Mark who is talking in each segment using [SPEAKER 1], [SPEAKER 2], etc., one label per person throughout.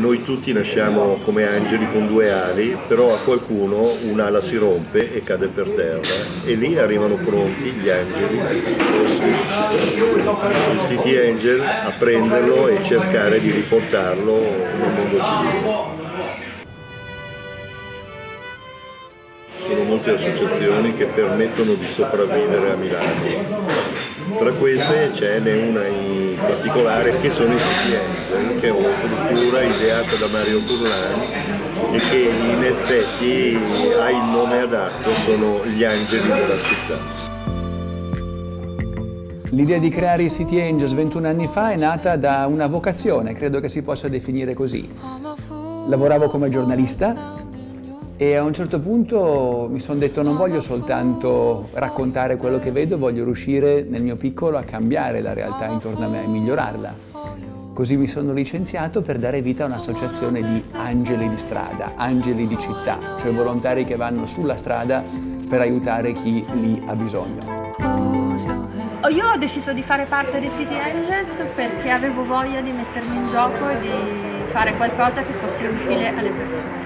[SPEAKER 1] noi tutti nasciamo come angeli con due ali, però a qualcuno un'ala si rompe e cade per terra e lì arrivano pronti gli angeli il City Angel a prenderlo e cercare di riportarlo nel mondo civile. sono molte associazioni che permettono di sopravvivere a Milano. Queste ce n'è una in particolare che sono i City Angel, che è una struttura ideata da Mario Curlani e che in effetti ha il nome adatto, sono gli angeli della città.
[SPEAKER 2] L'idea di creare i City Angels 21 anni fa è nata da una vocazione, credo che si possa definire così. Lavoravo come giornalista e a un certo punto mi sono detto non voglio soltanto raccontare quello che vedo, voglio riuscire nel mio piccolo a cambiare la realtà intorno a me e migliorarla. Così mi sono licenziato per dare vita a un'associazione di angeli di strada, angeli di città, cioè volontari che vanno sulla strada per aiutare chi lì ha bisogno.
[SPEAKER 3] Io ho deciso di fare parte dei City Angels perché avevo voglia di mettermi in gioco e di fare qualcosa che fosse utile alle persone.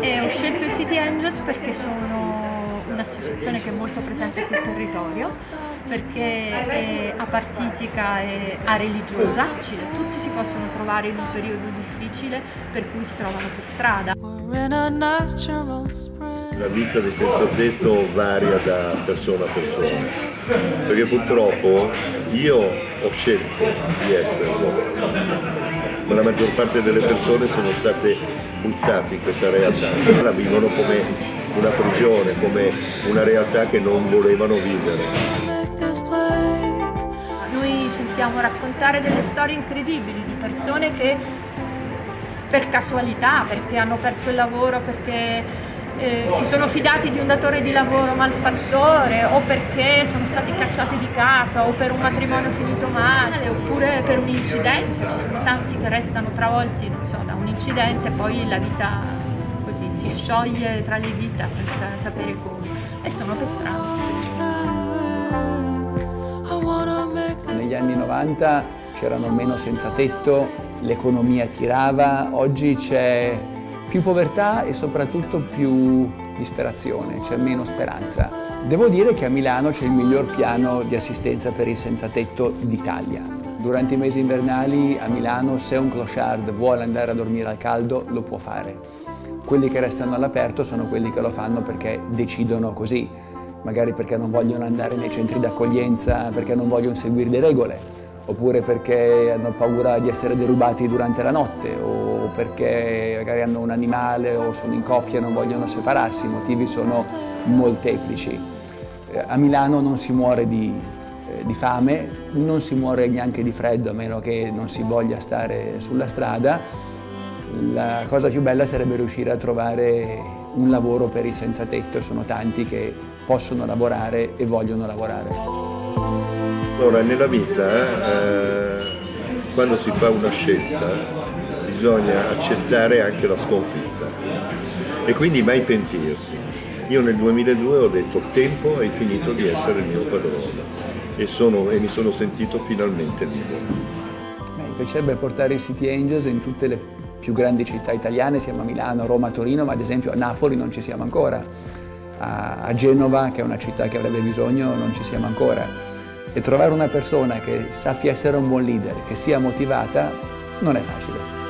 [SPEAKER 3] E ho scelto i City Angels perché sono un'associazione che è molto presente sul territorio, perché è apartitica e areligiosa, tutti si possono trovare in un periodo difficile per cui si trovano per strada.
[SPEAKER 1] La vita di senza tetto varia da persona a persona, perché purtroppo io ho scelto di esserlo, ma la maggior parte delle persone sono state buttate in questa realtà, la vivono come una prigione, come una realtà che non volevano vivere.
[SPEAKER 3] Noi sentiamo raccontare delle storie incredibili di persone che per casualità, perché hanno perso il lavoro, perché eh, si sono fidati di un datore di lavoro malfattore o perché sono stati cacciati di casa o per un matrimonio finito male oppure per un incidente, ci sono tanti che restano travolti so, da un incidente e poi la vita così si scioglie tra le dita senza sapere come e sono per strada.
[SPEAKER 2] Negli anni 90 c'erano meno senza tetto, l'economia tirava, oggi c'è più povertà e soprattutto più disperazione, c'è meno speranza. Devo dire che a Milano c'è il miglior piano di assistenza per il senza tetto d'Italia. Durante i mesi invernali a Milano se un clochard vuole andare a dormire al caldo lo può fare. Quelli che restano all'aperto sono quelli che lo fanno perché decidono così, magari perché non vogliono andare nei centri d'accoglienza, perché non vogliono seguire le regole oppure perché hanno paura di essere derubati durante la notte perché magari hanno un animale o sono in coppia e non vogliono separarsi, i motivi sono molteplici. Eh, a Milano non si muore di, eh, di fame, non si muore neanche di freddo a meno che non si voglia stare sulla strada. La cosa più bella sarebbe riuscire a trovare un lavoro per i senza tetto, sono tanti che possono lavorare e vogliono lavorare.
[SPEAKER 1] Allora, nella vita, eh, quando si fa una scelta, bisogna accettare anche la sconfitta e quindi mai pentirsi. Io nel 2002 ho detto tempo hai finito di essere il mio padrone e, sono, e mi sono sentito finalmente libero.
[SPEAKER 2] mi piacerebbe portare i City Angels in tutte le più grandi città italiane, siamo a Milano, Roma, Torino, ma ad esempio a Napoli non ci siamo ancora, a Genova, che è una città che avrebbe bisogno, non ci siamo ancora e trovare una persona che sappia essere un buon leader, che sia motivata, non è facile.